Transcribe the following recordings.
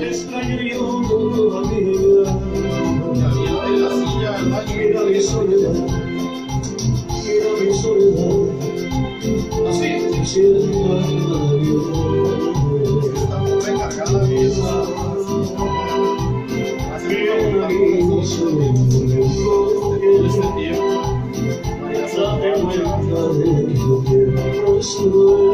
Extraño yo todavía. Mira mi soledad, mira mi soledad. Así quisiera Querida, Mira,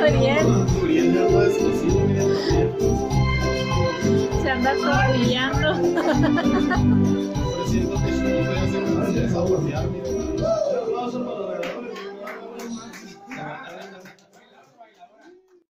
Uriel, se anda todo brillando. Siento que si no voy a hacer una desahuciarme.